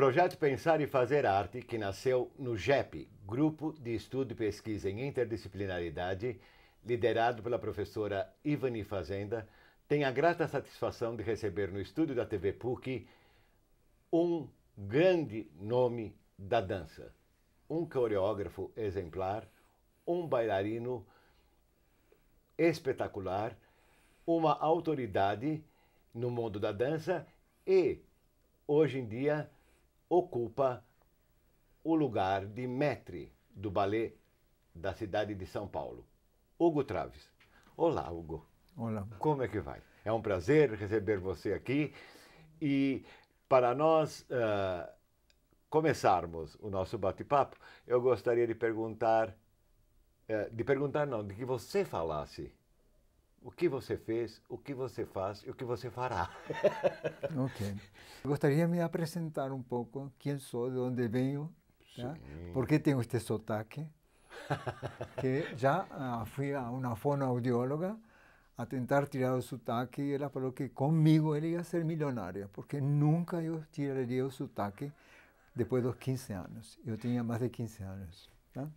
Projeto Pensar e Fazer Arte, que nasceu no GEP, Grupo de Estudo e Pesquisa em Interdisciplinaridade, liderado pela professora Ivani Fazenda, tem a grata satisfação de receber no estúdio da TV PUC um grande nome da dança, um coreógrafo exemplar, um bailarino espetacular, uma autoridade no mundo da dança e, hoje em dia, ocupa o lugar de maître do ballet da cidade de São Paulo, Hugo Traves. Olá, Hugo. Olá. Como é que vai? É um prazer receber você aqui e para nós uh, começarmos o nosso bate-papo, eu gostaria de perguntar, uh, de perguntar não, de que você falasse o que você fez, o que você faz e o que você fará. ok. Gostaria de me apresentar um pouco quem sou, de onde venho, tá? por que tenho este sotaque. que já uh, fui a uma fonoaudióloga a tentar tirar o sotaque e ela falou que comigo ele ia ser milionária, porque nunca eu tiraria o sotaque depois dos 15 anos. Eu tinha mais de 15 anos. Tá?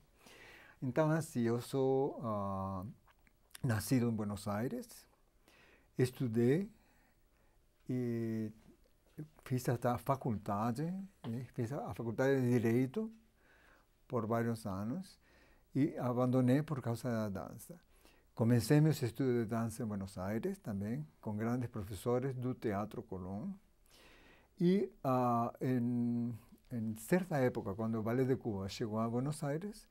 Então, assim, eu sou uh, nascido em Buenos Aires, estudei e fiz a faculdade, né? fiz a faculdade de Direito por vários anos e abandonei por causa da dança. Comecei meus estudos de dança em Buenos Aires também, com grandes professores do Teatro Colón. E em, em, certa época, quando o Ballet de Cuba chegou a Buenos Aires,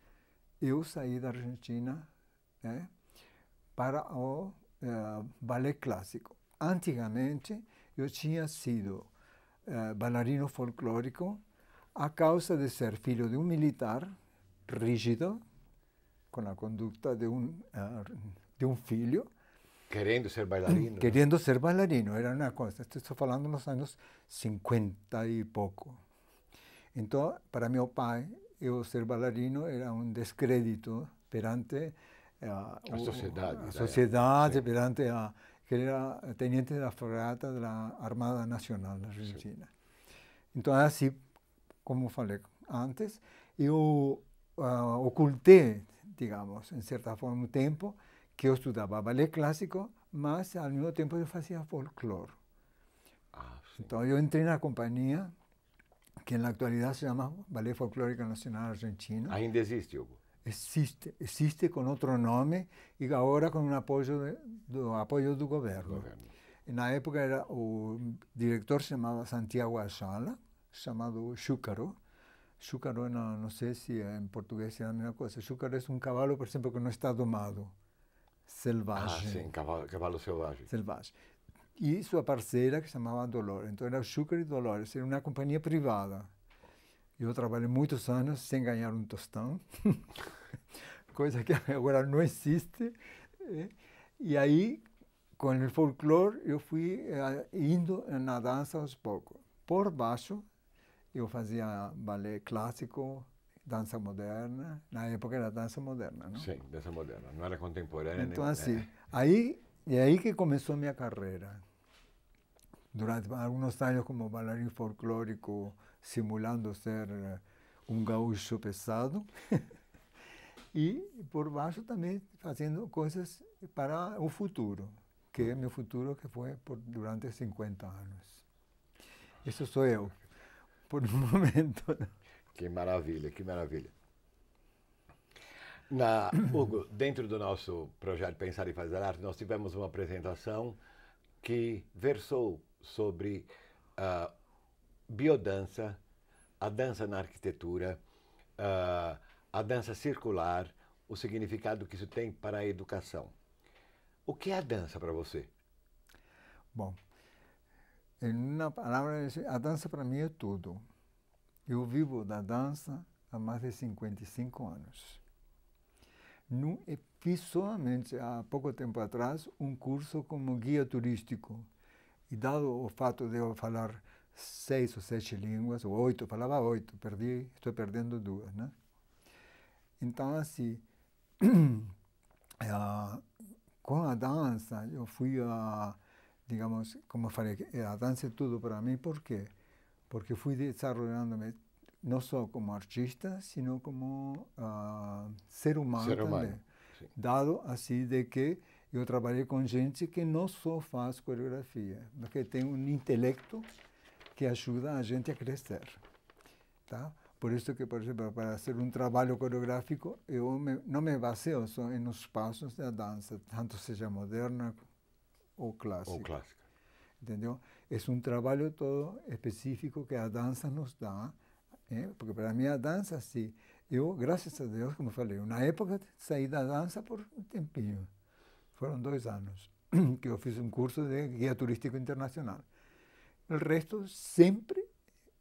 eu saí da Argentina né, para o uh, ballet clássico. Antigamente, eu tinha sido uh, bailarino folclórico a causa de ser filho de um militar rígido, com a conduta de um, uh, de um filho. Querendo ser bailarino? Querendo ser bailarino, era uma coisa. Estou falando nos anos 50 e pouco. Então, para meu pai, eu ser bailarino era um descrédito perante uh, a sociedade. A sociedade, perante a que era tenente da fragata da Armada Nacional da Argentina. Sim. Então, assim, como falei antes, eu uh, ocultei digamos, em certa forma, um tempo que eu estudava ballet clássico, mas ao mesmo tempo eu fazia folclore. Ah, então eu entrei na companhia que na atualidade se chama Ballet Folclórico Nacional Argentino. Ainda existe, Hugo? Existe, existe com outro nome e agora com um apoio do apoio do governo. governo. Na época era o diretor chamava Santiago Ayala, chamado Chúcaro, Chúcaro, não, não sei se em português é a mesma coisa. Chúcaro é um cavalo, por exemplo, que não está domado. Selvagem. Ah, sim, cavalo, cavalo selvagem. Selvagem. E sua parceira, que se chamava Dolores. Então era Chúcaro e Dolores. Era uma companhia privada. Eu trabalhei muitos anos sem ganhar um tostão, coisa que agora não existe. E aí, com o folclore, eu fui eh, indo na dança aos poucos. Por baixo, eu fazia balé clássico, dança moderna. Na época era dança moderna, não? Sim, dança moderna. Não era contemporânea. Então, nem... assim, é. aí, é aí que começou minha carreira. Durante alguns anos como bailarino folclórico, simulando ser um gaúcho pesado. e por baixo também fazendo coisas para o futuro, que é meu futuro que foi por, durante 50 anos. Isso sou eu por um momento. Que maravilha, que maravilha. Na, Hugo, dentro do nosso projeto Pensar e Fazer Arte, nós tivemos uma apresentação que versou sobre uh, biodança, a dança na arquitetura, uh, a dança circular, o significado que isso tem para a educação. O que é a dança para você? Bom, uma palavra, a dança para mim é tudo. Eu vivo da dança há mais de 55 anos. Não, fiz somente há pouco tempo atrás um curso como guia turístico. E dado o fato de eu falar seis ou sete línguas, ou oito, falava oito, perdi, estou perdendo duas, né? Então, assim, com a dança, eu fui a digamos, como eu falei, a dança é tudo para mim, por quê? porque fui desarrollándome não só como artista, sino como uh, ser humano, ser humano também. Sim. Dado assim de que eu trabalhei com gente que não só faz coreografia, mas que tem um intelecto que ajuda a gente a crescer. Tá? Por isso que, por exemplo, para fazer um trabalho coreográfico, eu me, não me baseio só nos passos da dança, tanto seja moderna ou clássica. Ou clássica. Entendeu? É um trabalho todo específico que a dança nos dá, é? porque para mim a dança, sim, eu, graças a Deus, como falei, na época saí da dança por um tempinho. Foram dois anos que eu fiz um curso de guia turístico internacional. O resto sempre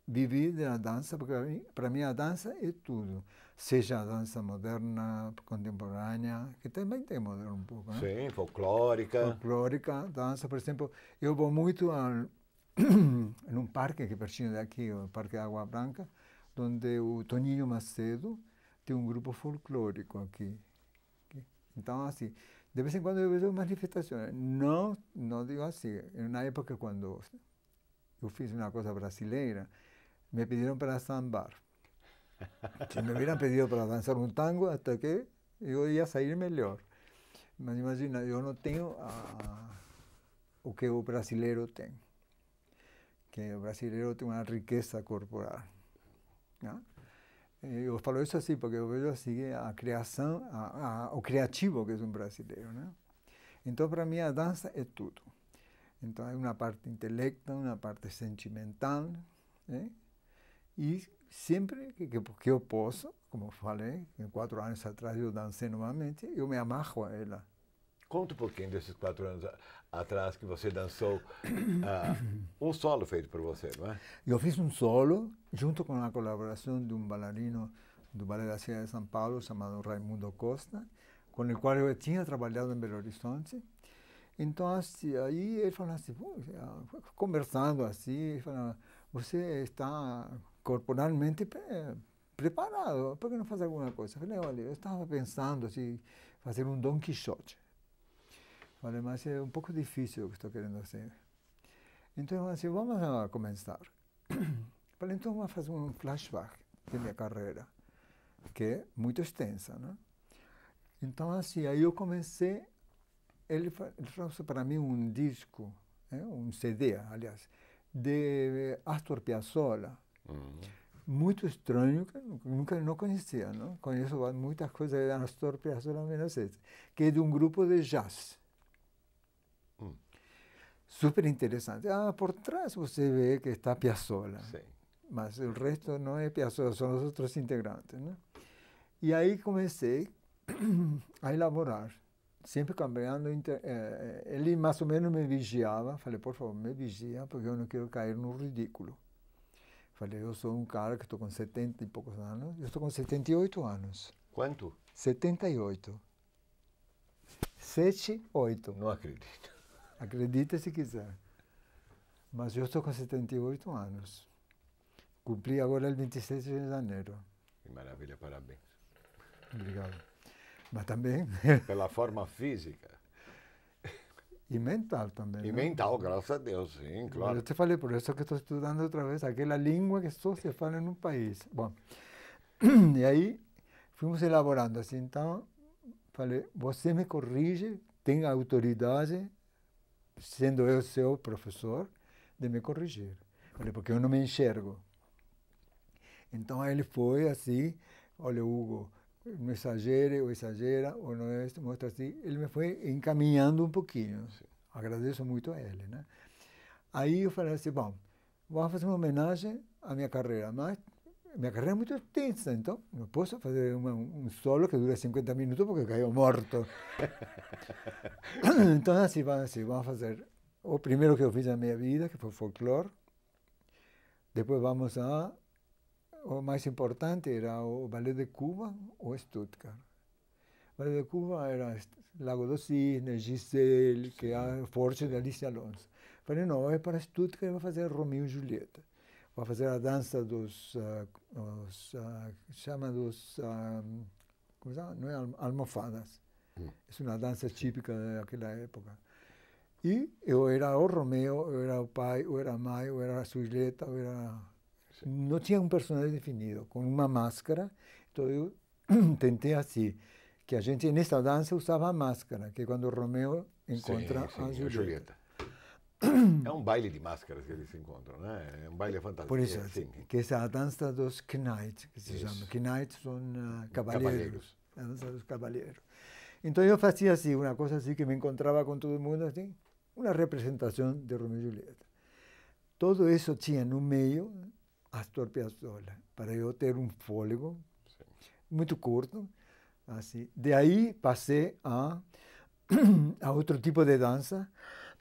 vivi da dança, porque para mim, mim a dança é tudo. Seja a dança moderna, contemporânea, que também tem moderno um pouco, né? Sim, folclórica. Folclórica, dança, por exemplo, eu vou muito a, num parque que é pertinho daqui, o Parque Água Branca, onde o Toninho Macedo tem um grupo folclórico aqui. Então, assim, de vez em quando eu vejo manifestações. Não, não digo assim. Na época, quando eu fiz uma coisa brasileira, me pediram para sambar. Se me hubieran pedido para dançar um tango, até que eu ia sair melhor. Mas imagina, eu não tenho a, o que o brasileiro tem. Que o brasileiro tem uma riqueza corporal. Né? Eu falo isso assim porque eu vejo assim a criação, a, a, o criativo que é um brasileiro, né? Então para mim a dança é tudo. Então é uma parte intelectual, uma parte sentimental, né? E sempre que, que, eu posso, como falei, quatro anos atrás eu dancei novamente, eu me amarro a ela. Conta um pouquinho desses quatro anos atrás que você dançou uh, um solo feito por você, não é? Eu fiz um solo junto com a colaboração de um bailarino do Ballet da Cidade de São Paulo chamado Raimundo Costa, com o qual eu tinha trabalhado em Belo Horizonte. Então, assim, aí ele falou assim, conversando assim, falou, você está corporalmente preparado, por que não faz alguma coisa? Eu falei, olha, eu estava pensando assim, fazer um Don Quixote. Falei, mas é um pouco difícil o que estou querendo fazer. Então, assim, vamos começar. Falei, então vamos fazer um flashback de minha carreira, que é muito extensa, né? Então, assim, aí eu comecei, ele, ele trouxe para mim um disco, né? um CD, aliás, de Astor Piazzolla, uhum. muito estranho, que nunca não conhecia, não? Conheço muitas coisas de Astor Piazzolla menos esse, que é de um grupo de jazz super interessante. Ah, por trás você vê que está Piazzolla. Sim. Mas o resto não é Piazzolla, são os outros integrantes. Né? E aí comecei a elaborar, sempre cambiando. Eh, ele mais ou menos me vigiava. Falei, por favor, me vigia, porque eu não quero cair no ridículo. Falei, eu sou um cara que estou com 70 e poucos anos. Eu estou com 78 anos. Quanto? 78. 7, 8. Não acredito. Acredita se quiser. Mas eu estou com 78 anos. Cumpri agora o 26 de janeiro. Que maravilha, parabéns. Obrigado. Mas também. Pela forma física. E mental também. E né? mental, graças a Deus, sim, claro. Eu te falei, por isso que estou estudando outra vez aquela língua que só se fala num país. Bom, e aí fomos elaborando assim. Então, falei, você me corrige, tem autoridade sendo eu seu professor, de me corrigir. Falei, porque eu não me enxergo. Então ele foi assim, olha, Hugo, exagere, ou exagera, ou não é, mostra assim. Ele me foi encaminhando um pouquinho. Agradeço muito a ele, né? Aí eu falei assim, bom, vamos fazer uma homenagem à minha carreira, mas minha carreira é muito extensa, então não posso fazer uma, um solo que dura 50 minutos porque caiu morto. então, assim, vamos, assim, vamos fazer o primeiro que eu fiz na minha vida, que foi folclore. Depois vamos a. O mais importante era o Ballet de Cuba ou Stuttgart. O Ballet de Cuba era Lago dos Cisnes, Giselle, que é a forte de Alicia Alonso. Falei, não, é para Stuttgart, eu vou fazer Romeo e Julieta para fazer a dança dos, uh, os, uh, chama dos, uh, como chama? não é almofadas. Hum. É uma dança típica daquela época. E eu era o Romeo, eu era o pai, eu era a mãe, eu era a Julieta, eu era não tinha um personagem definido, com uma máscara. Então eu tentei assim, que a gente nessa dança usava a máscara, que é quando Romeu encontra sim, sim, a Julieta. Julieta. É um baile de máscaras que eles se encontram, né? É um baile fantástico. Por isso, que essa é a dança dos Knights, que se Isso. chama. Knights são uh, Cavalheiros. cavalheiros. A dança dos cavalheiros. Então eu fazia assim, uma coisa assim, que me encontrava com todo mundo, assim, uma representação de Romeo e Julieta. Todo isso tinha no meio Astor Piazzolla, para eu ter um fôlego muito curto. Assim. De aí passei a, a outro tipo de dança,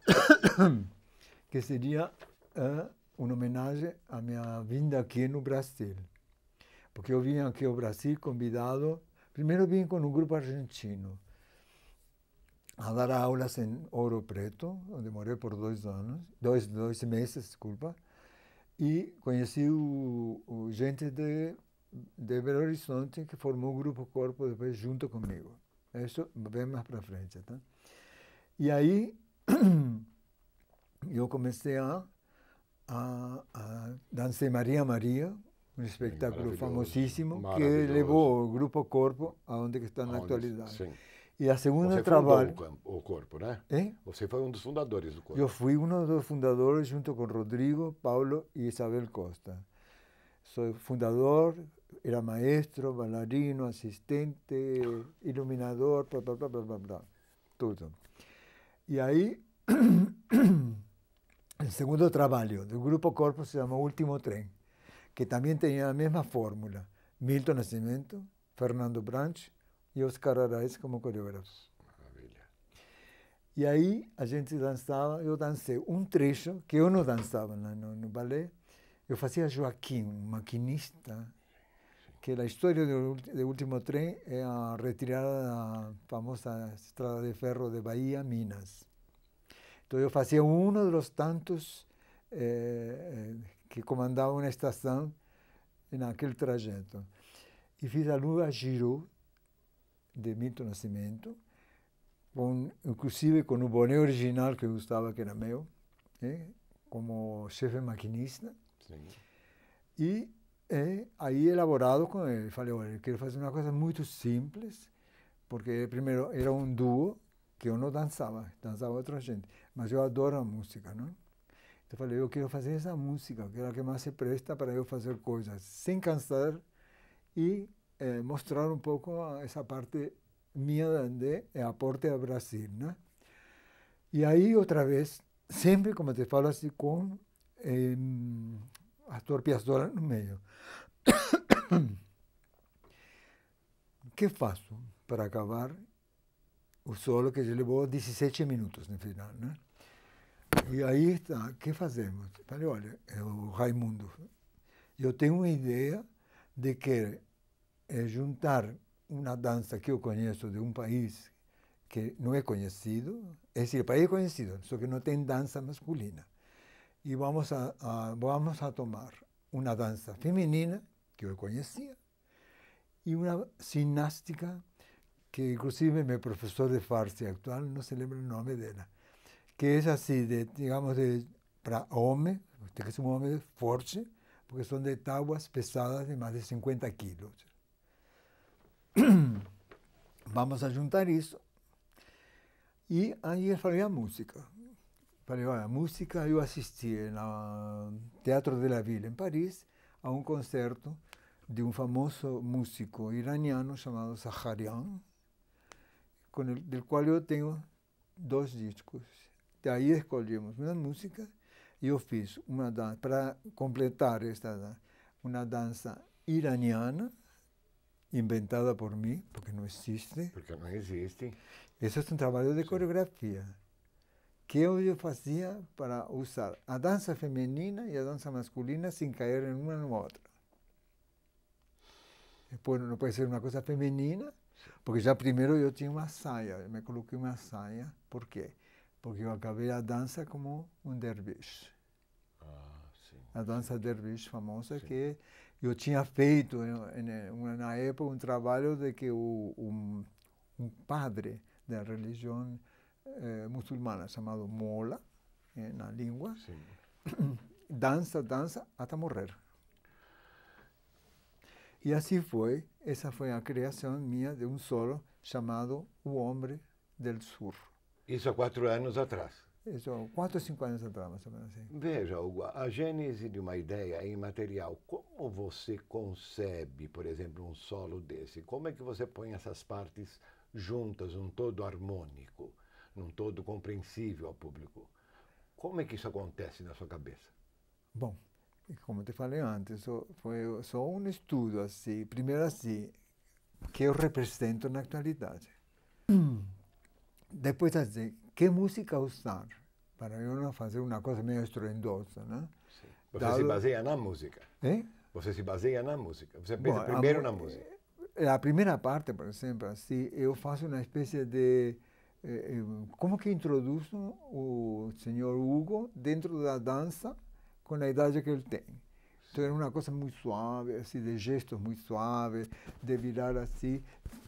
que seria eh, uma homenagem à minha vinda aqui no Brasil. Porque eu vim aqui ao Brasil convidado, primeiro vim com um grupo argentino, a dar aulas em Ouro Preto, onde morei por dois anos, dois, dois meses, desculpa, e conheci o, o gente de, de Belo Horizonte que formou o Grupo Corpo depois junto comigo. Isso bem mais para frente, tá? E aí eu comecei a, a, a dançar Maria Maria, um espetáculo famosíssimo que levou o Grupo Corpo aonde que está na atualidade. Sim. E a segunda Você trabalho, o, o corpo, né? hein? Você foi um dos fundadores do corpo. Eu fui um dos fundadores junto com Rodrigo, Paulo e Isabel Costa. Sou fundador, era maestro, bailarino, assistente, iluminador, blá, blá, blá, blá, blá, blá, tudo. E aí, o segundo trabalho do Grupo Corpo se chama Último Trem, que também tinha a mesma fórmula. Milton Nascimento, Fernando Branch e Oscar Arraes como coreógrafos. Maravilha. E aí a gente dançava, eu dancei um trecho que eu não dançava no, no, no balé. Eu fazia Joaquim, um maquinista, que a história do, do último trem é a retirada da famosa estrada de ferro de Bahia, Minas. Então eu fazia um dos tantos eh, eh, que comandavam a estação naquele trajeto. E fiz a Lua Giro, de Milton Nascimento, com, inclusive com o boné original que eu gostava, que era meu, eh, como chefe maquinista. Sim. E eh, aí elaborado com ele. Falei, olha, eu quero fazer uma coisa muito simples, porque primeiro era um duo que eu não dançava, dançava outra gente, mas eu adoro a música, não? Então falei, eu quero fazer essa música, que é a que mais se presta para eu fazer coisas sem cansar e eh, mostrar um pouco a- essa parte minha de eh, aporte ao Brasil, né? E aí, outra vez, sempre, como te falo assim, com eh, Astor Piazzolla no meio. Que faço para acabar o solo que levou 17 minutos no final, né? E aí, tá, o que fazemos? Falei, olha, o Raimundo, eu tenho uma ideia de que é juntar uma dança que eu conheço de um país que não é conhecido, é decir, país é conhecido, que não tem dança masculina. E vamos a, a- vamos a tomar uma dança feminina, que eu conhecia, e uma ginástica, que inclusive meu professor de farsa actual não se lembra o nome dela, que é assim, de, digamos, de, para homem, tem que ser um homem forte, porque são de tábuas pesadas de mais de 50 quilos. Vamos a juntar isso. E aí eu falei a música. Falei, olha, a música eu assisti no Teatro de la Ville, em Paris, a um concerto de um famoso músico iraniano chamado Saharian, com el, del qual eu tenho dois discos. Daí escolhemos uma música e eu fiz uma dança, para completar esta uma dança iraniana, inventada por mim, porque não existe. Porque não existe. Esse é um trabalho de coreografia que eu fazia para usar a dança feminina e a dança masculina sem cair em uma na outra. Depois não pode ser uma coisa feminina, porque já primeiro eu tinha uma saia, eu me coloquei uma saia. Por quê? Porque eu acabei a dança como um derviche. Ah, sim. A dança derviche famosa Sim. que eu tinha feito em- uma- na época um trabalho de que o, um, um padre da religião eh, muçulmana chamado Mola, eh, na língua, Sim. dança, dança até morrer. E assim foi, essa foi a criação minha de um solo chamado O Homem del Sur. Isso há quatro anos atrás. Isso, quatro ou cinco anos atrás, mais ou menos assim. Veja, Hugo, a gênese de uma ideia é imaterial. Como você concebe, por exemplo, um solo desse? Como é que você põe essas partes juntas, um todo harmônico, num todo compreensível ao público? Como é que isso acontece na sua cabeça? Bom, como te falei antes, foi só um estudo assim, primeiro assim, que eu represento na atualidade. Depois assim, que música usar para eu não fazer uma coisa meio estrondosa, né? Sim. Você Dado... se baseia na música. É? Você se baseia na música. Você pensa Bom, primeiro a, na música. A primeira parte, por exemplo, assim, eu faço uma espécie de eh, eh, como que introduzo o senhor Hugo dentro da dança com a idade que ele tem. Então era uma coisa muito suave, assim, de gestos muito suaves, de virar assim.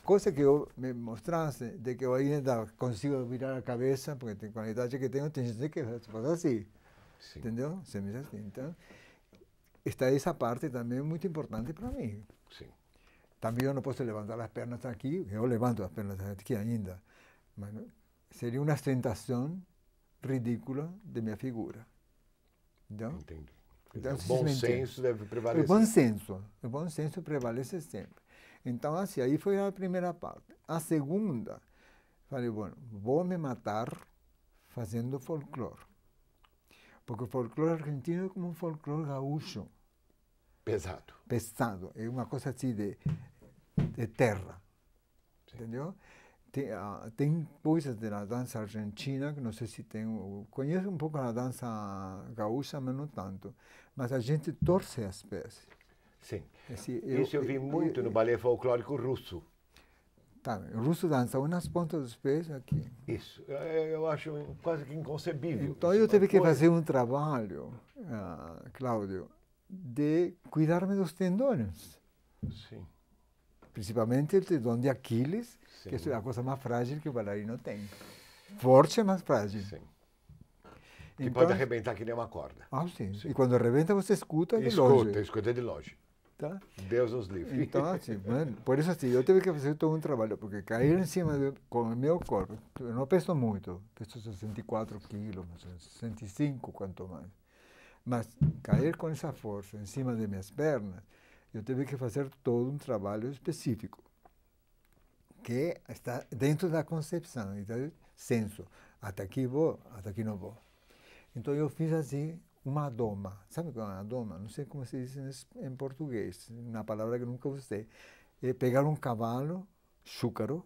Coisa que eu me mostrasse, de que eu ainda consigo virar a cabeça, porque tem, com a idade que tenho, tem gente que faz assim. Sim. Entendeu? Sempre assim. Então, está essa parte também muito importante para mim. Sim. Também eu não posso levantar as pernas aqui, eu levanto as pernas aqui ainda, mas seria uma ostentação ridícula de minha figura. Entendeu? Entendi. Então, o bom senso deve prevalecer. O bom senso, o bom senso prevalece sempre. Então, assim, aí foi a primeira parte. A segunda, falei, bueno, vou me matar fazendo folclore. Porque o folclore argentino é como um folclore gaúcho. Pesado. Pesado. É uma coisa assim de, de terra. Sim. Entendeu? Tem, uh, tem coisas da dança argentina que não sei se tem. Conheço um pouco a dança gaúcha, mas não tanto. Mas a gente torce as pés. Sim. Eu, Isso eu vi muito eu, no balé folclórico russo. Tá, o russo dança umas pontas dos pés aqui. Isso, eu acho quase que inconcebível. Então eu tive que fazer um trabalho, uh, Cláudio, de cuidar-me dos tendões. Sim. Principalmente o tendão de Aquiles, Sim. que é a coisa mais frágil que o bailarino tem. Forte, mas frágil. Sim. Que então, pode arrebentar que nem uma corda. Ah, sim. sim. E quando arrebenta, você escuta de escuta, longe. Escuta de longe. Tá? Deus nos livre. Então, assim, mano, por isso assim, eu tive que fazer todo um trabalho, porque cair em cima de, com o meu corpo, eu não peso muito, peso 64 quilos, 65 quanto mais. Mas cair com essa força em cima de minhas pernas, eu tive que fazer todo um trabalho específico que está dentro da concepção, então senso, até aqui vou, até aqui não vou. Então eu fiz assim uma doma, sabe o que é uma doma? Não sei como se diz em português, uma palavra que nunca usei. É pegar um cavalo, chúcaro,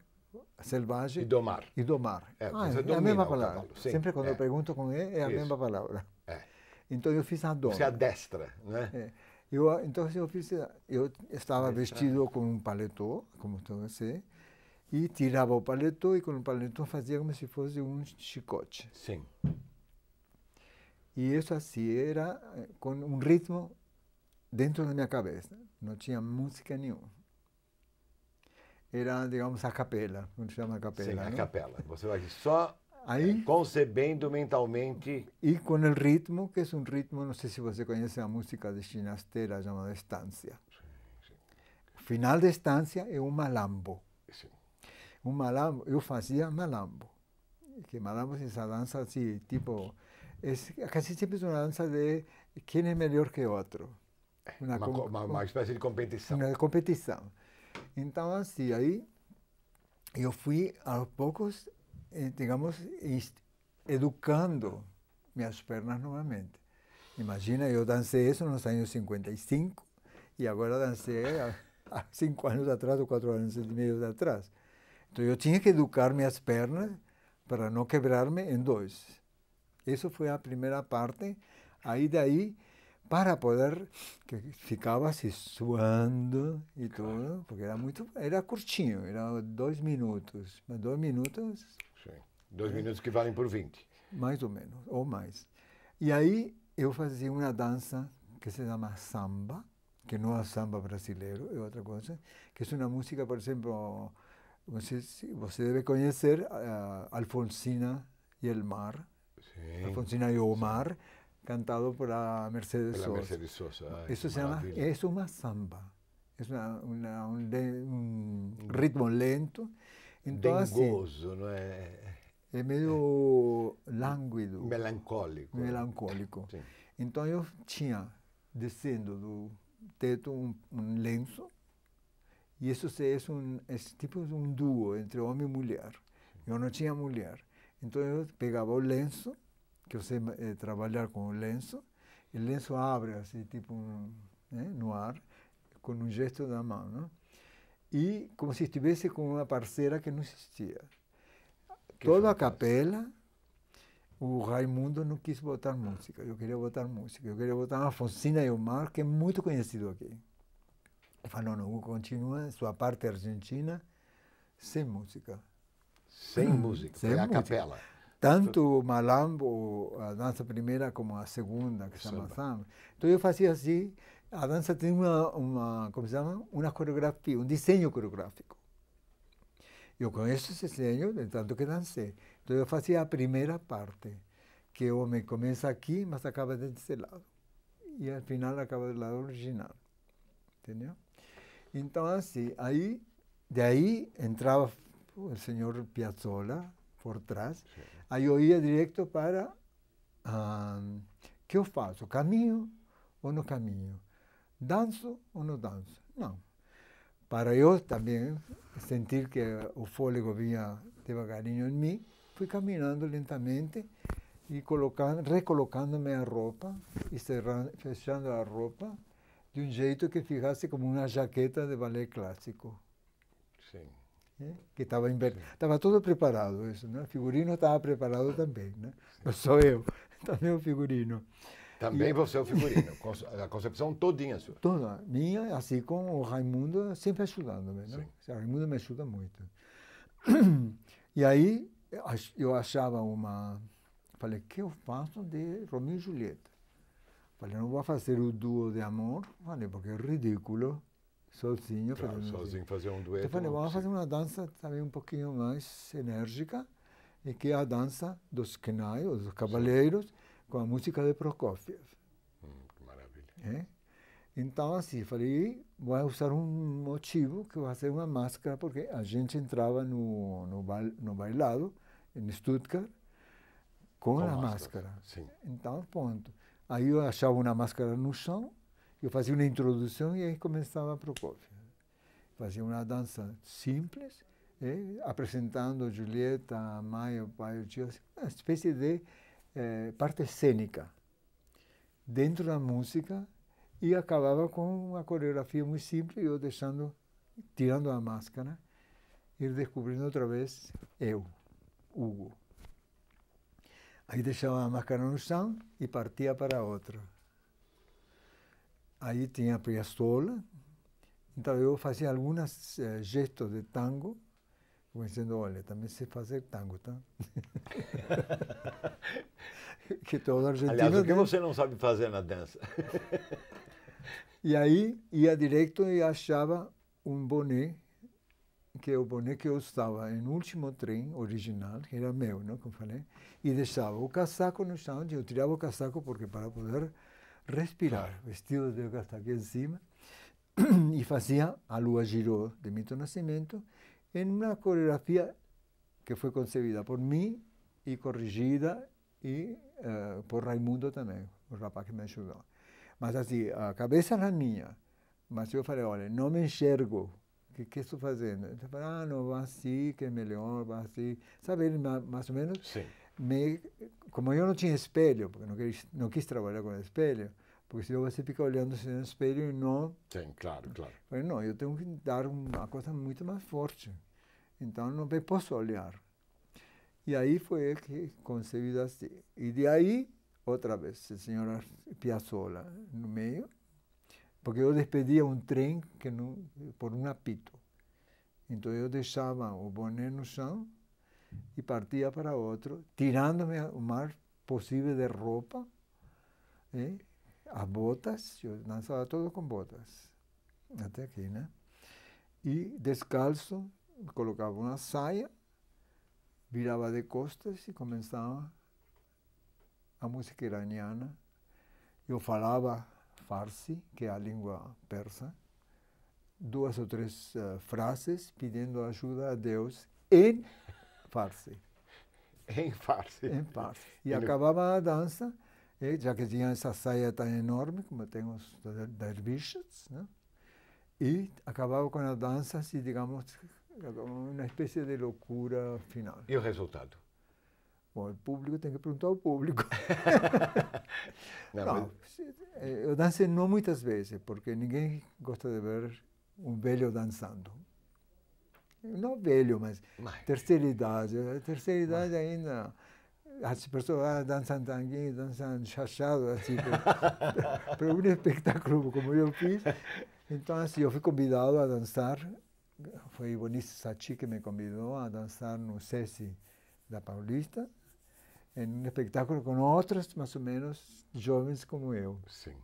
selvagem e domar. E domar. É, ah, é a mesma palavra. Sempre quando é. eu pergunto com ele, é a Isso. mesma palavra. É. Então eu fiz a doma. Você adestra, né? É. Eu, então eu fiz, eu estava vestido com um paletó, como você, e tirava o paletó e com o paletó fazia como se fosse um chicote. Sim. E isso assim era eh, com um ritmo dentro da minha cabeça. Não tinha música nenhuma. Era, digamos, a capela, como se chama a capela. Sim, a capela. Você vai só Aí, concebendo mentalmente. E com o ritmo, que é um ritmo, não sei se você conhece a música de Chinastera chamada Estância. Sim, sim. Final de Estância é um malambo. Sim. Um malambo, eu fazia malambo. Que malambo é essa dança assim, tipo es, casi siempre es una danza de quién es mejor que otro. Uma, uma, uma, uma espécie de competição. Uma competição. Então, assim, aí eu fui aos poucos, eh, digamos, educando minhas pernas novamente. Imagina, eu dancei isso nos anos 55 e agora dancei há cinco anos atrás ou quatro anos e meio atrás. Então eu tinha que educar minhas pernas para não quebrar-me em dois. Isso foi a primeira parte. Aí daí, para poder, que ficava se suando e tudo, porque era muito, era curtinho, era dois minutos. Mas dois minutos... Sim, dois minutos que valem por 20. Mais ou menos, ou mais. E aí eu fazia uma dança que se chama samba, que não é samba brasileiro, é outra coisa, que é uma música, por exemplo, você, você deve conhecer uh, Alfonsina e el Mar, sí, Alfonsina y Omar, sí. cantado por la Mercedes Sosa. Mercedes Sosa. Ay, Eso se llama, es una samba. é uma, uma, um, um, ritmo lento. Então, Dengoso, assim, não é? É meio lânguido. Melancólico. Melancólico. Sim. Então eu tinha, descendo do teto, um, um lenço, e isso é um, é tipo um duo entre homem e mulher. Eu não tinha mulher. Então eu pegava o lenço, que eu sei é, trabalhar com o lenço, o lenço abre assim, tipo um, né, no ar, com um gesto da mão. Não? E como se estivesse com uma parceira que não existia. Que Toda a capela, o Raimundo não quis botar música. Eu queria botar música. Eu queria botar uma Fonsina e o Mar, que é muito conhecido aqui. Ele falou, não, continua sua parte argentina sem música. Sem música, sem a capela. Tanto malambo, a dança primeira, como a segunda, que se chama samba. Então eu fazia assim, a dança tem uma, uma, como se chama? Uma coreografia, um desenho coreográfico. Eu conheço esse desenho, de tanto que dancei. Então eu fazia a primeira parte, que o homem começa aqui, mas acaba desse lado. E al final acaba do lado original. Entendeu? Então, assim, aí, de aí entrava o senhor Piazzolla por trás. Sim. Aí eu ia direto para. Ah, que eu faço? Caminho ou no caminho? Danço ou não danço? Não. Para eu também sentir que o fôlego vinha devagarinho em mim, fui caminhando lentamente e colocando, recolocando minha roupa e cerrando, fechando a roupa de um jeito que ficasse como uma jaqueta de balé clássico. Sim. É? Que estava estava tudo preparado isso, né? O figurino estava preparado também, né? Não sou eu, também o figurino. Também e, você é o figurino, a concepção todinha sua. Toda, minha, assim como o Raimundo sempre ajudando-me, né? O Raimundo me ajuda muito. E aí eu achava uma, falei, que eu faço de Romeo e Julieta? Falei, não vou fazer o duo de amor, falei, porque é ridículo, sozinho. Claro, sozinho fazer um dueto. Então falei, vamos fazer uma dança também um pouquinho mais enérgica, e que é a dança dos Kenai, dos cavaleiros, Sim. com a música de Prokofiev. Hum, que maravilha. É? Então, assim, falei, vou usar um motivo que vou fazer uma máscara, porque a gente entrava no, no, no bailado, em Stuttgart, com, com a máscara. máscara. Sim. Então, ponto. Aí eu achava uma máscara no chão, eu fazia uma introdução e aí começava a Prokofiev. Fazia uma dança simples, apresentando Julieta, Maia, o pai, o tio, uma espécie de eh, parte cênica dentro da música e acabava com uma coreografia muito simples, eu deixando, tirando a máscara, ir descobrindo outra vez eu, Hugo. Aí deixava a máscara no chão e partia para outra. Aí tinha a Piazzolla, então eu fazia alguns eh, gestos de tango, como dizendo, olha, também sei fazer tango, tá? que todo argentino Aliás, o que você não sabe fazer na dança? e aí ia direto e achava um boné que é o boné que eu usava no último trem original, que era meu, não, como falei, e deixava o casaco no chão, eu tirava o casaco porque para poder respirar, vestido de casaco em cima, e fazia a Lua Girou de Milton Nascimento em uma coreografia que foi concebida por mim e corrigida e uh, por Raimundo também, o rapaz que me ajudou. Mas assim, a cabeça era minha, mas eu falei, olha, não me enxergo que, que estou fazendo? Ele falou, ah, não, vai assim, que é melhor, vai assim. Sabe, ele mais ou menos, Sim. Me, como eu não tinha espelho, porque não quis, não quis trabalhar com espelho, porque senão você fica olhando no espelho e não... Sim, claro, claro. Falei, não, eu tenho que dar uma coisa muito mais forte. Então, não posso olhar. E aí foi que concebido assim. E de aí, outra vez, a senhora Piazzolla no meio, porque eu despedia um trem que não, por um apito. Então eu deixava o boné no chão e partia para outro, tirando-me o mais possível de roupa, eh? as botas, eu dançava todo com botas, até aqui, né? E descalço, colocava uma saia, virava de costas e começava a música iraniana. Eu falava Farsi, que é a língua persa, duas ou três uh, frases pedindo ajuda a Deus em farsi. em farsi. Em farsi. E, e acabava a dança, e, já que tinha essa saia tão enorme, como tem os derviches, né? e acabava com a dança, assim, digamos, uma espécie de loucura final. E o resultado? Bom, o público tem que perguntar ao público. não, não mas... Eh, eu dancei não muitas vezes, porque ninguém gosta de ver um velho dançando. Não velho, mas, mas... terceira idade. Terceira idade mas... ainda as pessoas dançam tanguinho, dançam chachado, assim, para um espetáculo como eu fiz. Então, assim, eu fui convidado a dançar. Foi Bonice Sachi que me convidou a dançar no SESI da Paulista em um espetáculo com outros, mais ou menos, jovens como eu. Sim.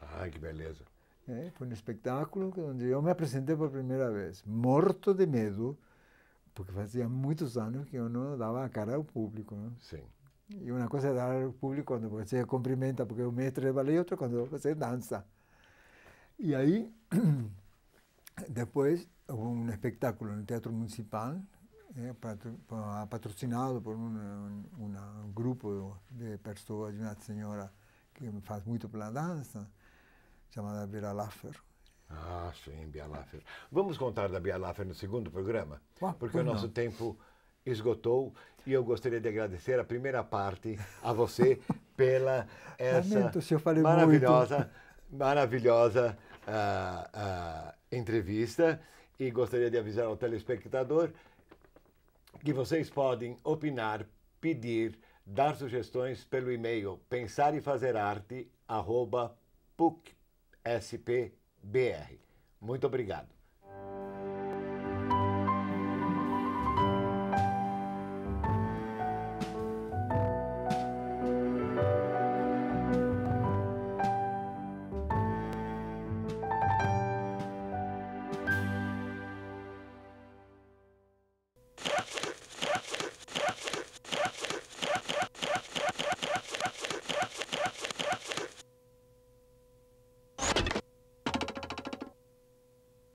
Ai, que beleza. É, foi um espetáculo onde eu me apresentei por primeira vez, morto de medo, porque fazia muitos anos que eu não dava a cara ao público. Né? Sim. E uma coisa é dar ao público quando você cumprimenta, porque o mestre é balé, outra quando você dança. E aí, depois, houve um espetáculo no Teatro Municipal, é, patrocinado por um, um, grupo de pessoas, de uma senhora que faz muito pela dança, chamada Bia Laffer. Ah, sim, Bia Laffer. Vamos contar da Bia Laffer no segundo programa? Ah, porque o nosso não. tempo esgotou e eu gostaria de agradecer a primeira parte a você pela essa Lamento, maravilhosa, muito. maravilhosa uh, uh, entrevista e gostaria de avisar ao telespectador que vocês podem opinar, pedir, dar sugestões pelo e-mail pensar e fazer arte arroba SPBR. Muito obrigado.